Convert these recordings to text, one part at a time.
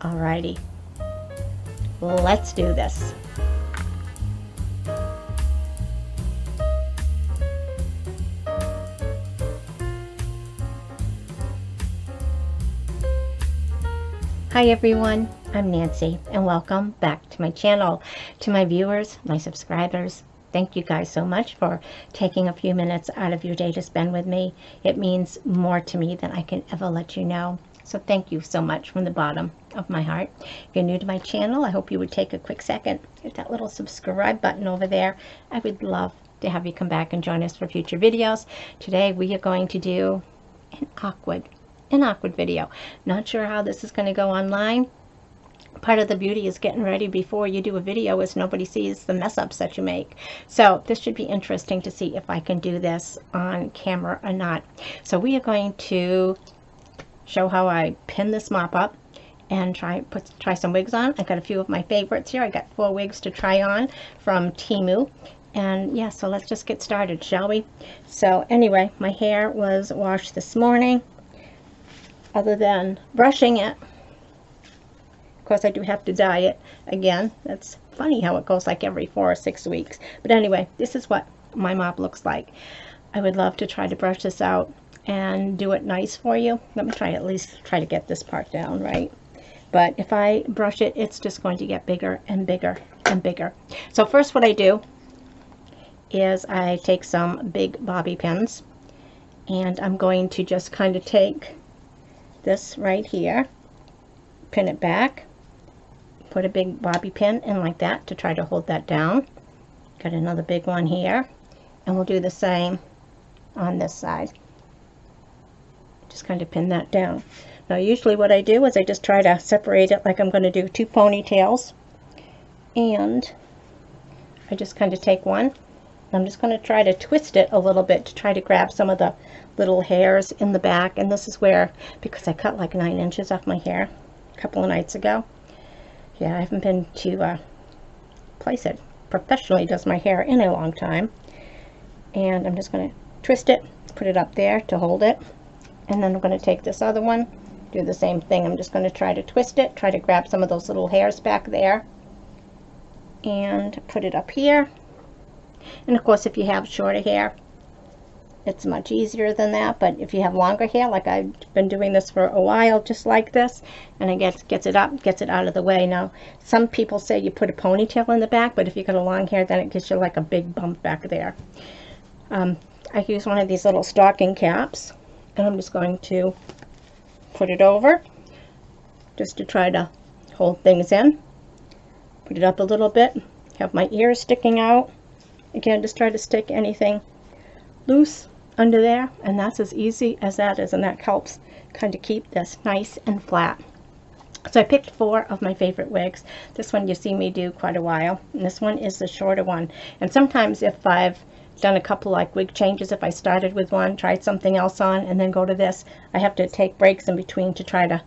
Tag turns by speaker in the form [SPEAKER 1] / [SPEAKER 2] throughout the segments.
[SPEAKER 1] Alrighty, let's do this. Hi everyone, I'm Nancy and welcome back to my channel. To my viewers, my subscribers, thank you guys so much for taking a few minutes out of your day to spend with me. It means more to me than I can ever let you know. So thank you so much from the bottom of my heart. If you're new to my channel, I hope you would take a quick second, hit that little subscribe button over there. I would love to have you come back and join us for future videos. Today we are going to do an awkward, an awkward video. Not sure how this is going to go online. Part of the beauty is getting ready before you do a video is nobody sees the mess ups that you make. So this should be interesting to see if I can do this on camera or not. So we are going to show how I pin this mop up and try put try some wigs on. I've got a few of my favorites here. I got four wigs to try on from Temu. And yeah, so let's just get started, shall we? So anyway, my hair was washed this morning. Other than brushing it, of course I do have to dye it again. That's funny how it goes like every four or six weeks. But anyway, this is what my mop looks like. I would love to try to brush this out and do it nice for you. Let me try at least try to get this part down right. But if I brush it, it's just going to get bigger and bigger and bigger. So first what I do is I take some big bobby pins and I'm going to just kind of take this right here, pin it back, put a big bobby pin in like that to try to hold that down. Got another big one here and we'll do the same on this side just kind of pin that down. Now usually what I do is I just try to separate it like I'm going to do two ponytails. And I just kind of take one I'm just going to try to twist it a little bit to try to grab some of the little hairs in the back. And this is where because I cut like nine inches off my hair a couple of nights ago. Yeah I haven't been to uh, place it professionally does my hair in a long time. And I'm just going to twist it put it up there to hold it and then I'm going to take this other one do the same thing. I'm just going to try to twist it try to grab some of those little hairs back there and put it up here. And of course if you have shorter hair it's much easier than that but if you have longer hair like I've been doing this for a while just like this and it gets gets it up gets it out of the way. Now some people say you put a ponytail in the back but if you got a long hair then it gives you like a big bump back there. Um, I use one of these little stocking caps and I'm just going to put it over just to try to hold things in put it up a little bit have my ears sticking out again just try to stick anything loose under there and that's as easy as that is and that helps kind of keep this nice and flat so I picked four of my favorite wigs. This one you see me do quite a while. And this one is the shorter one. And sometimes if I've done a couple like wig changes if I started with one, tried something else on, and then go to this. I have to take breaks in between to try to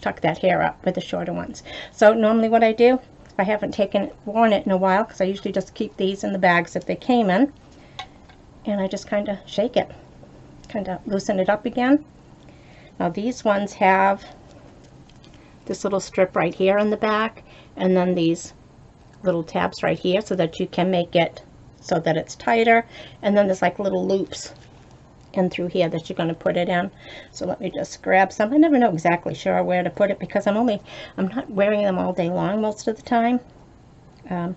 [SPEAKER 1] tuck that hair up with the shorter ones. So normally what I do, if I haven't taken worn it in a while, because I usually just keep these in the bags that they came in, and I just kind of shake it, kind of loosen it up again. Now these ones have this little strip right here in the back, and then these little tabs right here so that you can make it so that it's tighter. And then there's like little loops in through here that you're going to put it in. So let me just grab some. I never know exactly sure where to put it because I'm only I'm not wearing them all day long most of the time. Um,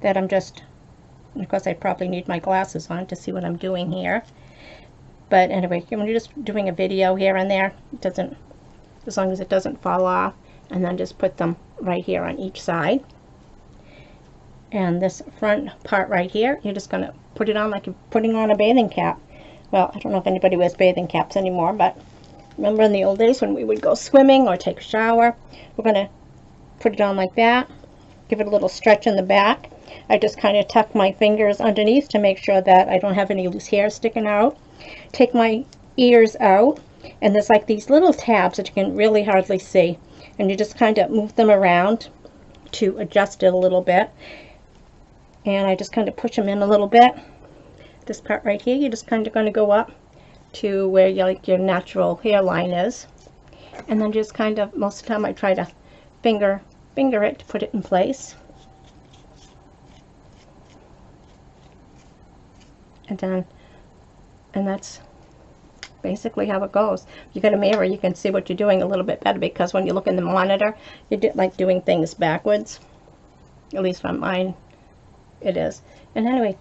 [SPEAKER 1] that I'm just of course I probably need my glasses on to see what I'm doing here. But anyway when you're just doing a video here and there. It doesn't as long as it doesn't fall off. And then just put them right here on each side and this front part right here you're just going to put it on like you're putting on a bathing cap. Well I don't know if anybody wears bathing caps anymore but remember in the old days when we would go swimming or take a shower? We're going to put it on like that give it a little stretch in the back. I just kind of tuck my fingers underneath to make sure that I don't have any loose hair sticking out. Take my ears out and there's like these little tabs that you can really hardly see. And you just kind of move them around to adjust it a little bit and I just kind of push them in a little bit. This part right here, you're just kind of going to go up to where your, like your natural hairline is. And then just kind of, most of the time I try to finger finger it to put it in place. And then, and that's basically how it goes. If you got a mirror, you can see what you're doing a little bit better because when you look in the monitor, you do, like doing things backwards. At least on mine, it is. And anyway,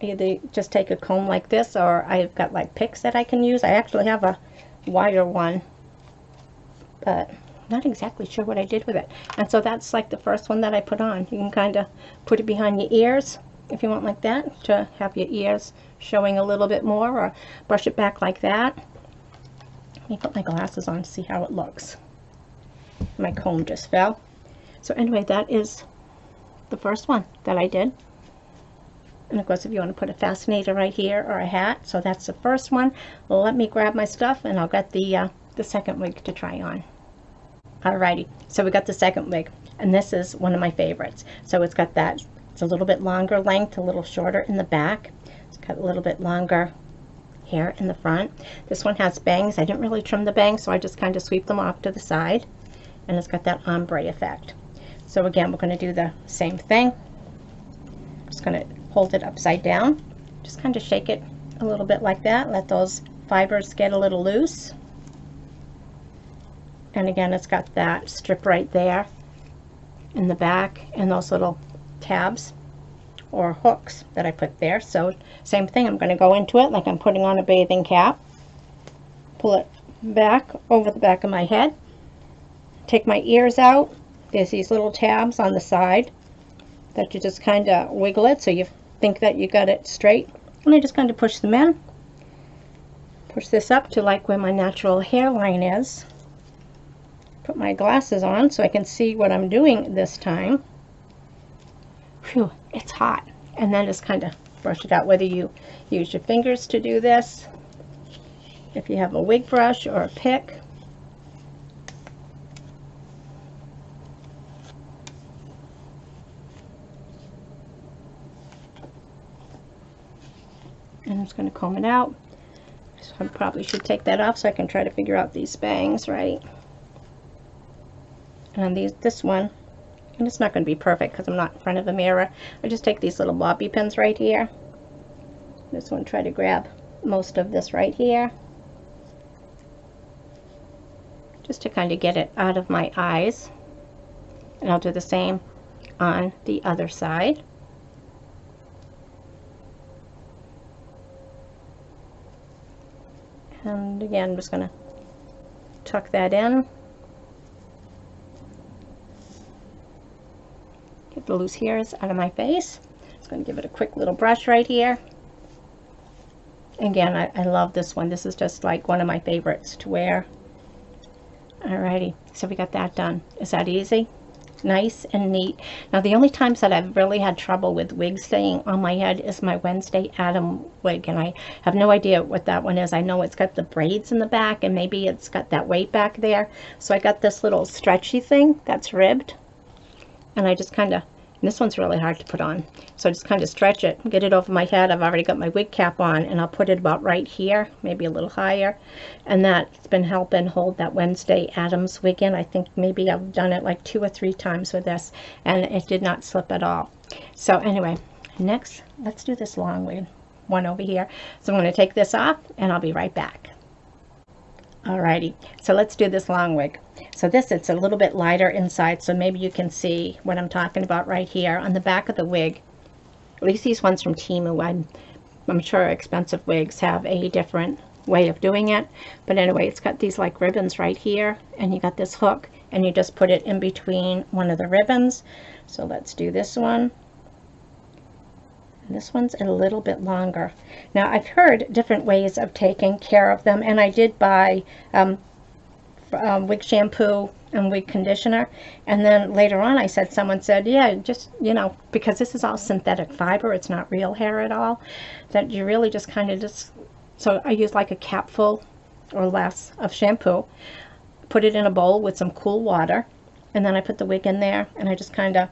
[SPEAKER 1] either just take a comb like this or I've got like picks that I can use. I actually have a wider one, but not exactly sure what I did with it. And so that's like the first one that I put on. You can kind of put it behind your ears if you want like that to have your ears showing a little bit more or brush it back like that. Let me put my glasses on to see how it looks. My comb just fell. So anyway, that is the first one that I did. And of course, if you want to put a fascinator right here or a hat, so that's the first one. Let me grab my stuff and I'll get the, uh, the second wig to try on. Alrighty, so we got the second wig, and this is one of my favorites. So it's got that, it's a little bit longer length, a little shorter in the back. It's got a little bit longer hair in the front. This one has bangs. I didn't really trim the bangs, so I just kind of sweep them off to the side. And it's got that ombre effect. So again, we're going to do the same thing. Just going to hold it upside down. Just kind of shake it a little bit like that. Let those fibers get a little loose and again it's got that strip right there in the back and those little tabs or hooks that I put there so same thing I'm going to go into it like I'm putting on a bathing cap pull it back over the back of my head take my ears out there's these little tabs on the side that you just kind of wiggle it so you think that you got it straight and I just kind of push them in push this up to like where my natural hairline is put my glasses on so I can see what I'm doing this time. Phew, it's hot. And then just kind of brush it out, whether you use your fingers to do this, if you have a wig brush or a pick. I'm just going to comb it out. So I probably should take that off so I can try to figure out these bangs right? And these this one. And it's not going to be perfect because I'm not in front of the mirror. I just take these little bobby pins right here. This one try to grab most of this right here. Just to kind of get it out of my eyes. And I'll do the same on the other side and again I'm just going to tuck that in Get the loose hairs out of my face. Just going to give it a quick little brush right here. Again, I, I love this one. This is just like one of my favorites to wear. Alrighty, so we got that done. Is that easy? Nice and neat. Now the only times that I've really had trouble with wigs staying on my head is my Wednesday Adam wig. And I have no idea what that one is. I know it's got the braids in the back and maybe it's got that weight back there. So I got this little stretchy thing that's ribbed and I just kind of this one's really hard to put on. So I just kind of stretch it get it over my head. I've already got my wig cap on and I'll put it about right here maybe a little higher. And that's been helping hold that Wednesday Addams wig in. I think maybe I've done it like two or three times with this and it did not slip at all. So anyway next let's do this long wig one over here. So I'm going to take this off and I'll be right back Alrighty, so let's do this long wig. So this, it's a little bit lighter inside, so maybe you can see what I'm talking about right here on the back of the wig. At least these ones from Temu, I'm, I'm sure expensive wigs have a different way of doing it. But anyway, it's got these like ribbons right here, and you got this hook, and you just put it in between one of the ribbons. So let's do this one. This one's a little bit longer. Now I've heard different ways of taking care of them and I did buy um, um, wig shampoo and wig conditioner and then later on I said someone said yeah just you know because this is all synthetic fiber it's not real hair at all that you really just kind of just so I use like a capful or less of shampoo put it in a bowl with some cool water and then I put the wig in there and I just kind of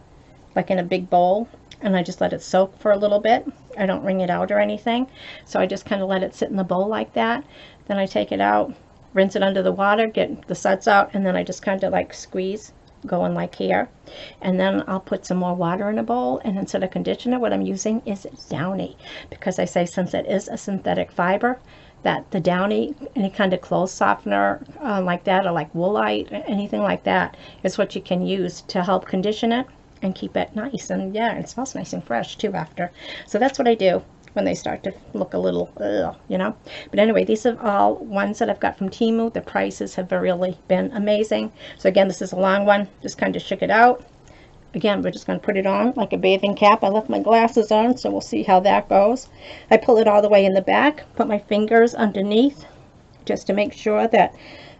[SPEAKER 1] like in a big bowl and I just let it soak for a little bit. I don't wring it out or anything. So I just kind of let it sit in the bowl like that. Then I take it out, rinse it under the water, get the suds out, and then I just kind of like squeeze going like here. And then I'll put some more water in a bowl. And instead of conditioner, what I'm using is Downy. Because I say since it is a synthetic fiber, that the Downy, any kind of clothes softener uh, like that, or like Woolite, anything like that, is what you can use to help condition it and keep it nice. And yeah, it smells nice and fresh too after. So that's what I do when they start to look a little, ugh, you know. But anyway, these are all ones that I've got from Temu. The prices have really been amazing. So again, this is a long one. Just kind of shook it out. Again, we're just going to put it on like a bathing cap. I left my glasses on, so we'll see how that goes. I pull it all the way in the back, put my fingers underneath just to make sure that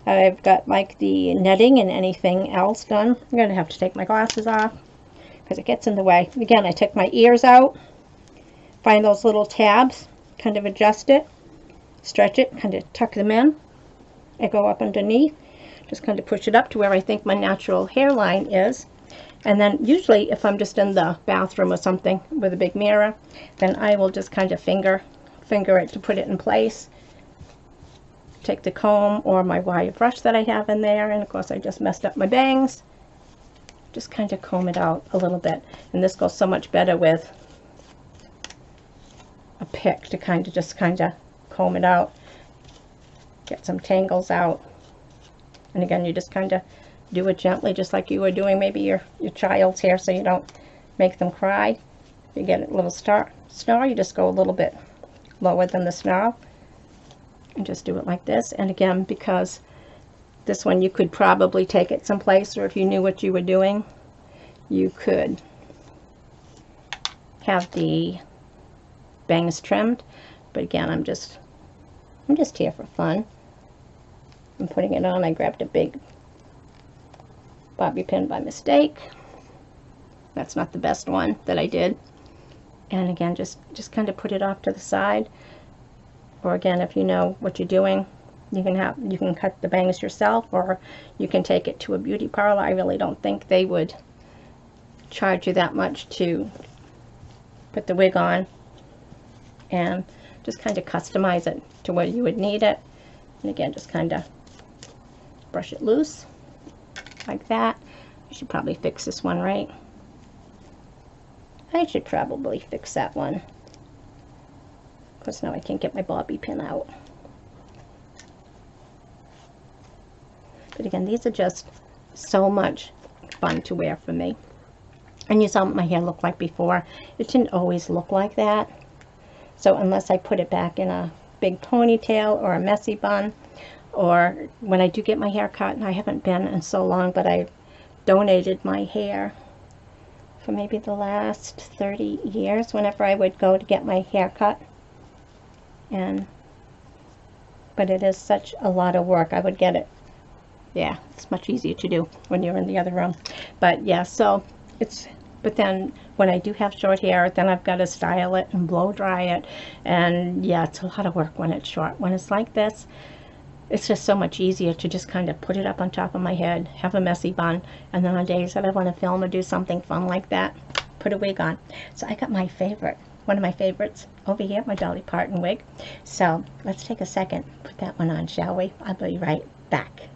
[SPEAKER 1] I've got like the netting and anything else done. I'm going to have to take my glasses off because it gets in the way. Again, I took my ears out find those little tabs, kind of adjust it, stretch it, kind of tuck them in. I go up underneath, just kind of push it up to where I think my natural hairline is. And then usually if I'm just in the bathroom or something with a big mirror, then I will just kind of finger, finger it to put it in place. Take the comb or my wire brush that I have in there, and of course I just messed up my bangs. Just kind of comb it out a little bit. And this goes so much better with a pick to kind of just kind of comb it out, get some tangles out. And again, you just kind of do it gently, just like you were doing maybe your, your child's hair so you don't make them cry. If you get a little star, snarl, you just go a little bit lower than the snarl. And just do it like this. And again, because this one you could probably take it someplace, or if you knew what you were doing, you could have the bangs trimmed. But again, I'm just, I'm just here for fun. I'm putting it on. I grabbed a big bobby pin by mistake. That's not the best one that I did. And again, just, just kind of put it off to the side. Or again, if you know what you're doing, you can have you can cut the bangs yourself or you can take it to a beauty parlor. I really don't think they would charge you that much to put the wig on and just kind of customize it to where you would need it. And again, just kind of brush it loose like that. I should probably fix this one right. I should probably fix that one. Because now I can't get my bobby pin out. Again, these are just so much fun to wear for me. And you saw what my hair looked like before. It didn't always look like that. So unless I put it back in a big ponytail or a messy bun, or when I do get my hair cut, and I haven't been in so long, but I donated my hair for maybe the last 30 years whenever I would go to get my hair cut. And, but it is such a lot of work. I would get it. Yeah, it's much easier to do when you're in the other room. But yeah, so it's but then when I do have short hair, then I've got to style it and blow dry it. And yeah, it's a lot of work when it's short. When it's like this, it's just so much easier to just kind of put it up on top of my head, have a messy bun, and then on days that I want to film or do something fun like that, put a wig on. So I got my favorite, one of my favorites over here, my Dolly Parton wig. So let's take a second, put that one on, shall we? I'll be right back.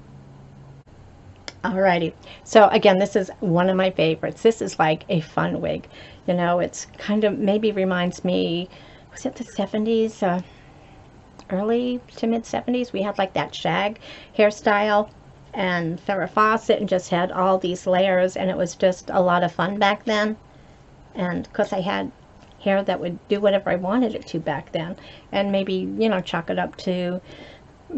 [SPEAKER 1] Alrighty, so again, this is one of my favorites. This is like a fun wig. You know, it's kind of, maybe reminds me, was it the 70s, uh, early to mid 70s? We had like that shag hairstyle and Farrah Fawcett and just had all these layers and it was just a lot of fun back then. And because I had hair that would do whatever I wanted it to back then. And maybe, you know, chalk it up to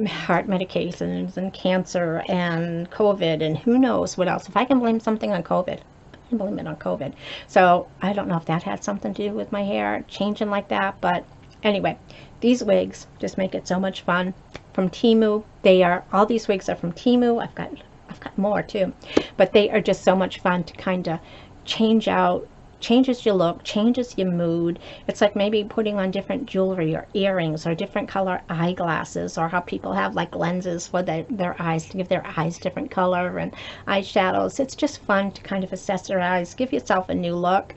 [SPEAKER 1] heart medications and cancer and COVID and who knows what else. If I can blame something on COVID, I can blame it on COVID. So I don't know if that had something to do with my hair changing like that. But anyway, these wigs just make it so much fun. From Temu, they are, all these wigs are from Temu. I've got, I've got more too. But they are just so much fun to kind of change out changes your look, changes your mood. It's like maybe putting on different jewelry or earrings or different color eyeglasses or how people have like lenses for their, their eyes to give their eyes different color and eyeshadows. It's just fun to kind of accessorize, give yourself a new look,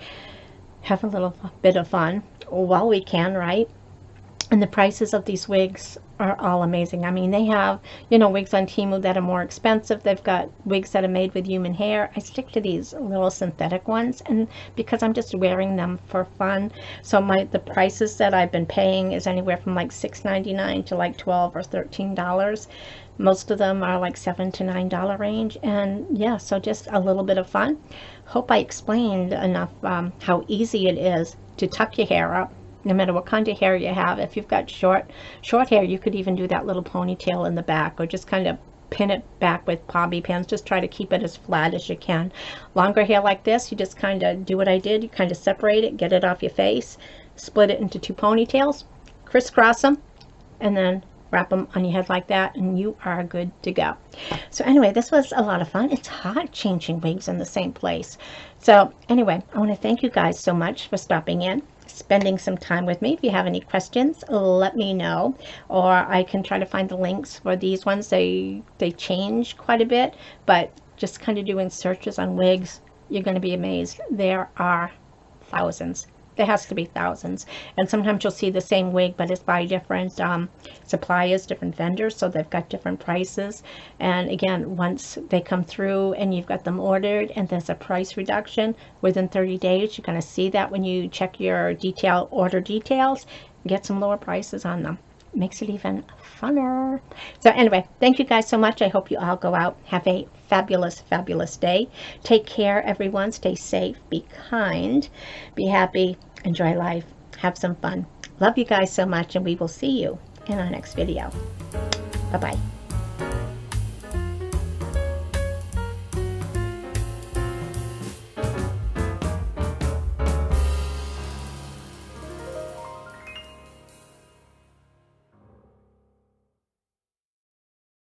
[SPEAKER 1] have a little bit of fun while we can, right? And the prices of these wigs are all amazing. I mean, they have, you know, wigs on Temu that are more expensive. They've got wigs that are made with human hair. I stick to these little synthetic ones and because I'm just wearing them for fun. So my the prices that I've been paying is anywhere from like $6.99 to like 12 or $13. Most of them are like 7 to $9 range. And yeah, so just a little bit of fun. Hope I explained enough um, how easy it is to tuck your hair up no matter what kind of hair you have. If you've got short, short hair, you could even do that little ponytail in the back or just kind of pin it back with bobby pins. Just try to keep it as flat as you can. Longer hair like this, you just kind of do what I did. You kind of separate it, get it off your face, split it into two ponytails, crisscross them, and then wrap them on your head like that and you are good to go so anyway this was a lot of fun it's hot changing wigs in the same place so anyway i want to thank you guys so much for stopping in spending some time with me. If you have any questions, let me know. Or I can try to find the links for these ones. They, they change quite a bit, but just kind of doing searches on wigs, you're going to be amazed. There are thousands there has to be thousands. And sometimes you'll see the same wig, but it's by different um, suppliers, different vendors, so they've got different prices. And again, once they come through and you've got them ordered and there's a price reduction within 30 days, you're going to see that when you check your detail order details, get some lower prices on them makes it even funner. So anyway, thank you guys so much. I hope you all go out. Have a fabulous, fabulous day. Take care, everyone. Stay safe. Be kind. Be happy enjoy life, have some fun. Love you guys so much, and we will see you in our next video. Bye-bye.